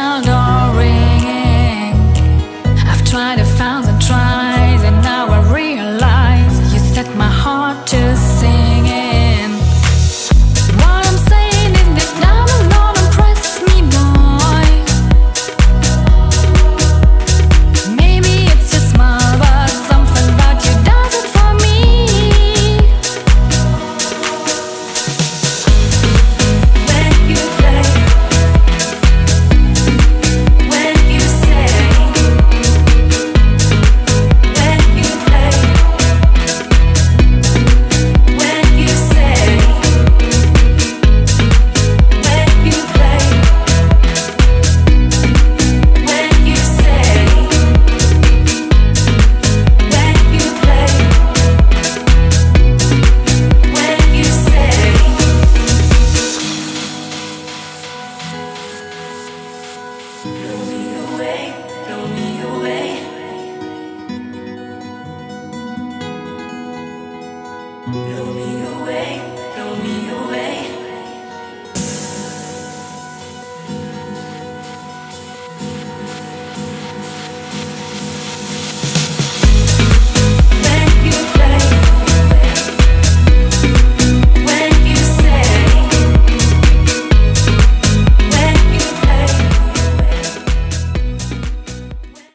bell door ringing. I've tried a thousand times. Blooming